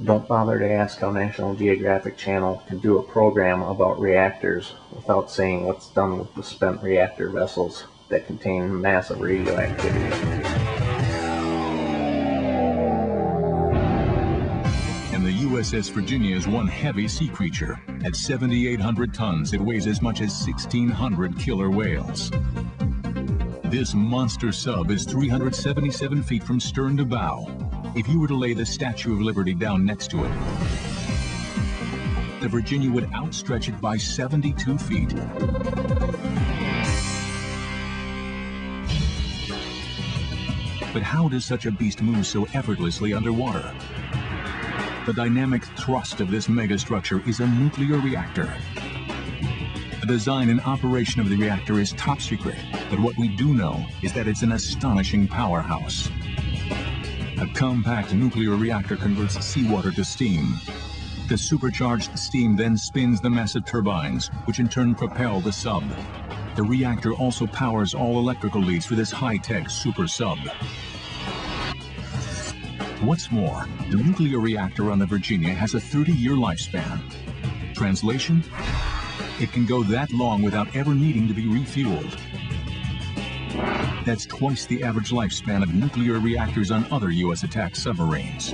Don't bother to ask how National Geographic Channel can do a program about reactors without saying what's done with the spent reactor vessels that contain massive radioactivity. And the USS Virginia is one heavy sea creature. At 7,800 tons, it weighs as much as 1,600 killer whales. This monster sub is 377 feet from stern to bow. If you were to lay the Statue of Liberty down next to it, the Virginia would outstretch it by 72 feet. But how does such a beast move so effortlessly underwater? The dynamic thrust of this megastructure is a nuclear reactor. The design and operation of the reactor is top secret, but what we do know is that it's an astonishing powerhouse. A compact nuclear reactor converts seawater to steam. The supercharged steam then spins the massive turbines, which in turn propel the sub. The reactor also powers all electrical leads for this high-tech super sub. What's more, the nuclear reactor on the Virginia has a 30-year lifespan. Translation? It can go that long without ever needing to be refueled. That's twice the average lifespan of nuclear reactors on other U.S. attack submarines.